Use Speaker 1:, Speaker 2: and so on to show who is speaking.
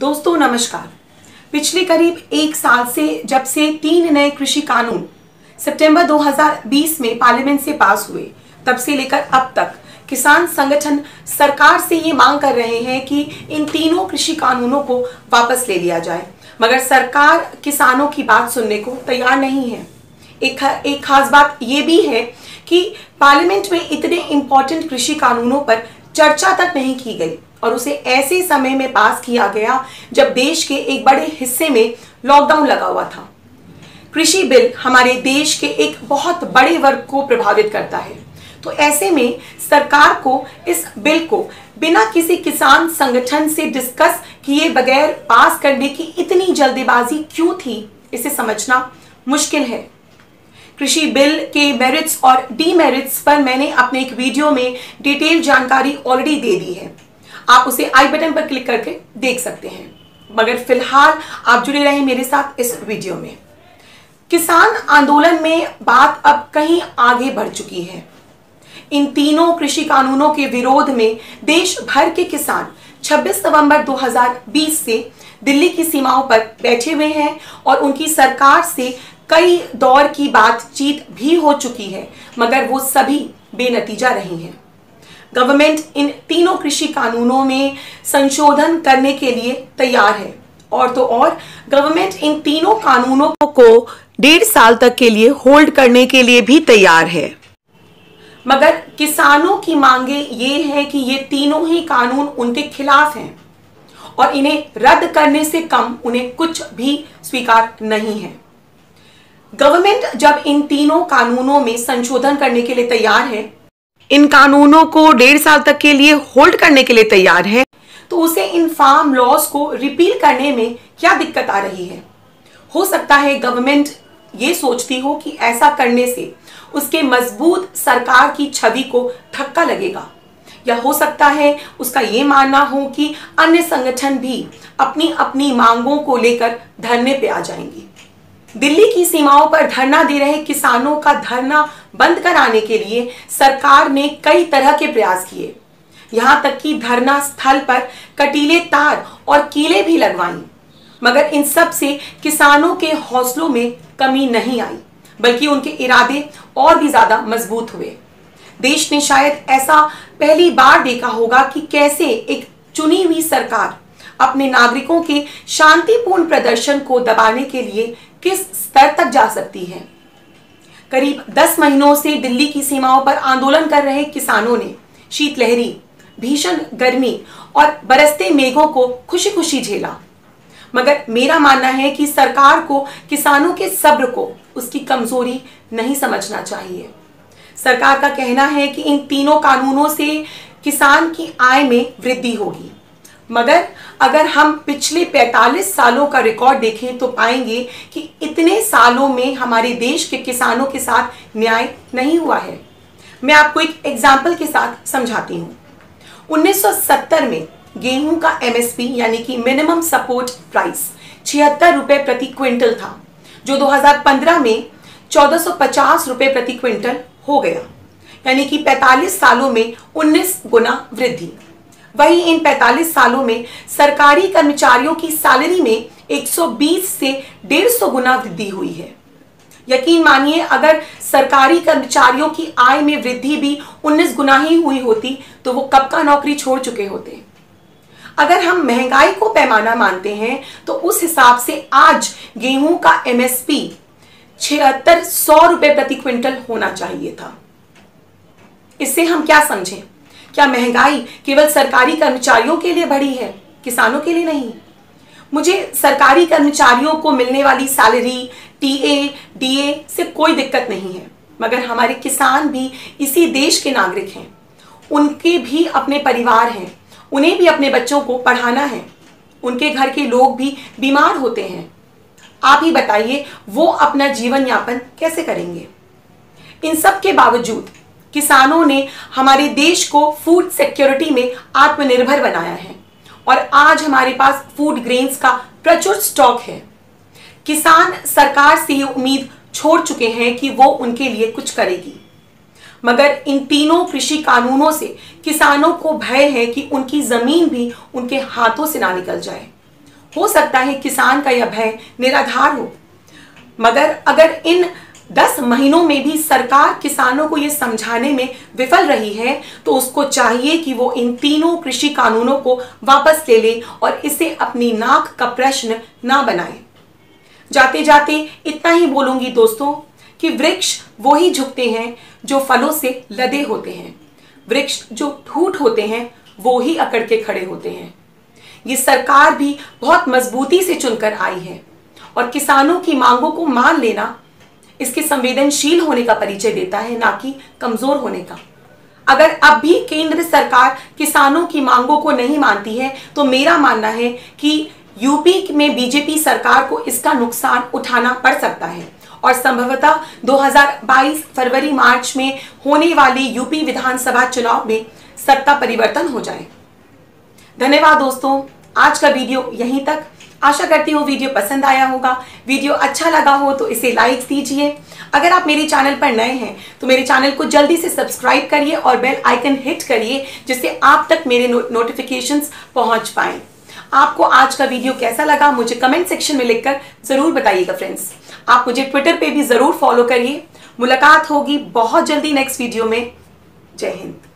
Speaker 1: दोस्तों, नमस्कार। पिछले करीब एक साल से, जब से तीन नए कृषि कानून सितंबर 2020 में पार्लियामेंट से पास हुए, तब से लेकर अब तक किसान संगठन सरकार से ये मांग कर रहे हैं कि इन तीनों कृषि कानूनों को वापस ले लिया जाए। मगर सरकार किसानों की बात सुनने को तैयार नहीं है। एक एक खास बात ये भी है कि पार्लियामेंट में इतने इंपॉर्टेंट कृषि कानूनों पर चर्चा तक नहीं की गई। और उसे ऐसे समय में पास किया गया जब देश के एक बड़े हिस्से में लॉकडाउन लगा हुआ था। कृषि बिल हमारे देश के एक बहुत बड़े वर्ग को प्रभावित करता है। तो ऐसे में सरकार को इस बिल को बिना किसी किसान संगठन से डिस्कस किए बगैर पास करने की इतनी जल्दीबाजी क्यों थी, इसे समझना मुश्किल है। कृषि बिल के मेरिट्स और डीमेरिट्स पर मैंने अपने एक वीडियो में डिटेल जानकारी ऑलरेडी दे दी है। आप उसे आई बटन पर क्लिक करके देख सकते हैं। मगर फ़िलहाल आप जुड़े रहे मेरे साथ इस वीडियो में। किसान आंदोलन में बात अब कहीं आगे बढ़ चुकी है। इन तीनों कृषि कानूनों के विरोध में देश भर के किसान 26 नवंबर 2020 से दिल्ली की सीमाओं पर बैठे हुए हैं और उनकी सरकार से कई दौर की बातचीत भी हो चुकी है, मगर वो सभी बेनतीजा रही हैं। गवर्नमेंट इन तीनों कृषि कानूनों में संशोधन करने के लिए तैयार है। और तो और, गवर्नमेंट इन तीनों कानूनों को डेढ़ साल तक के लिए होल्ड करने के लिए भी तैयार है। मगर किसानों की मांगे ये है कि ये तीनों ही कानून उनके खिलाफ हैं और इन्हें रद्द करने से कम उन्हें कुछ भी स्वीकार नहीं है। गवर्नमेंट जब इन तीनों कानूनों में संशोधन करने के लिए तैयार है इन कानूनों को डेढ़ साल तक के लिए होल्ड करने के लिए तैयार है। तो उसे इन फार्म लॉज को रिपील करने में क्या दिक्कत आ रही है? हो सकता है गवर्नमेंट ये सोचती हो कि ऐसा करने से उसके मज़बूत सरकार की छवि को धक्का लगेगा। या हो सकता है उसका ये मानना हो कि अन्य संगठन भी अपनी अपनी मांगों को लेकर धरने पे आ जाएँगे। दिल्ली की सीमाओं पर धरना दे रहे किसानों का धरना बंद कराने के लिए सरकार ने कई तरह के प्रयास किए। यहाँ तक कि धरना स्थल पर कटीले तार और कीले भी लगवाई। मगर इन सबसे किसानों के हौसलों में कमी नहीं आई, बल्कि उनके इरादे और भी ज़्यादा मज़बूत हुए। देश ने शायद ऐसा पहली बार देखा होगा कि कैसे एक चुनी हुई सरकार अपने नागरिकों के शांतिपूर्ण प्रदर्शन को दबाने के लिए किस स्तर तक जा सकती है। करीब 10 महीनों से दिल्ली की सीमाओं पर आंदोलन कर रहे किसानों ने शीतलहरी, भीषण गर्मी और बरसते मेघों को खुशी खुशी झेला। मगर मेरा मानना है कि सरकार को, किसानों के सब्र को उसकी कमज़ोरी नहीं समझना चाहिए। सरकार का कहना है कि इन तीनों कानूनों से किसान की आय में वृद्धि होगी। मगर अगर हम पिछले 45 सालों का रिकॉर्ड देखें तो पाएँगे कि इतने सालों में हमारे देश के किसानों के साथ न्याय नहीं हुआ है। मैं आपको एक एग्ज़ाम्पल के साथ समझाती हूँ। 1970 में गेहूँ का एमएसपी यानी कि मिनिमम सपोर्ट प्राइस छिहत्तर रुपए प्रति क्विंटल था, जो 2015 में 1450 रुपए प्रति क्विंटल हो गया। यानी कि 45 सालों में 19 गुना वृद्धि। वही इन 45 सालों में सरकारी कर्मचारियों की सैलरी में 120 से 150 गुना वृद्धि हुई है। यकीन मानिए, अगर सरकारी कर्मचारियों की आय में वृद्धि भी 19 गुना ही हुई होती तो वो कब का नौकरी छोड़ चुके होते? अगर हम महँगाई को पैमाना मानते हैं तो उस हिसाब से आज गेहूँ का एमएसपी छिहत्तर सौ रुपए प्रति क्विंटल होना चाहिए था। इससे हम क्या समझें? क्या महँगाई केवल सरकारी कर्मचारियों के लिए बढ़ी है? किसानों के लिए नहीं। मुझे सरकारी कर्मचारियों को मिलने वाली सैलरी टीए डीए से कोई दिक्कत नहीं है। मगर हमारे किसान भी इसी देश के नागरिक हैं। उनके भी अपने परिवार हैं। उन्हें भी अपने बच्चों को पढ़ाना है। उनके घर के लोग भी बीमार होते हैं। आप ही बताइए, वो अपना जीवन यापन कैसे करेंगे? इन सब के बावजूद किसानों ने हमारे देश को फ़ूड सिक्योरिटी में आत्मनिर्भर बनाया है। और आज हमारे पास फ़ूड ग्रेन्स का प्रचुर स्टॉक है। किसान सरकार से ये उम्मीद छोड़ चुके हैं कि वो उनके लिए कुछ करेगी। मगर इन तीनों कृषि कानूनों से किसानों को भय है कि उनकी ज़मीन भी उनके हाथों से ना निकल जाए। हो सकता है किसान का यह भय निराधार हो। मगर अगर इन दस महीनों में भी सरकार किसानों को यह समझाने में विफल रही है तो उसको चाहिए कि वो इन तीनों कृषि कानूनों को वापस ले ले और इसे अपनी नाक का प्रश्न ना बनाए। जाते जाते इतना ही बोलूँगी दोस्तों कि वृक्ष वो ही झुकते हैं जो फलों से लदे होते हैं। वृक्ष जो ठूट होते हैं, वो ही अकड़ के खड़े होते हैं। ये सरकार भी बहुत मजबूती से चुनकर आई है और किसानों की मांगों को मान लेना इसके संवेदनशील होने का परिचय देता है, ना कि कमज़ोर होने का। अगर अब भी केंद्र सरकार किसानों की मांगों को नहीं मानती है तो मेरा मानना है कि यूपी में बीजेपी सरकार को इसका नुकसान उठाना पड़ सकता है। और संभवतः 2022 फरवरी मार्च में होने वाले यूपी विधानसभा चुनाव में सत्ता परिवर्तन हो जाए। धन्यवाद दोस्तों, आज का वीडियो यहीं तक। आशा करती हूँ वीडियो पसंद आया होगा। वीडियो अच्छा लगा हो तो इसे लाइक दीजिए। अगर आप मेरे चैनल पर नए हैं तो मेरे चैनल को जल्दी से सब्सक्राइब करिए और बेल आइकन हिट करिए जिससे आप तक मेरे नो, नोटिफिकेशंस पहुँच पाए। आपको आज का वीडियो कैसा लगा मुझे कमेंट सेक्शन में लिखकर ज़रूर बताइएगा फ्रेंड्स आप मुझे ट्विटर पे भी ज़रूर फॉलो करिए। मुलाकात होगी बहुत जल्दी नेक्स्ट वीडियो में। जय हिंद।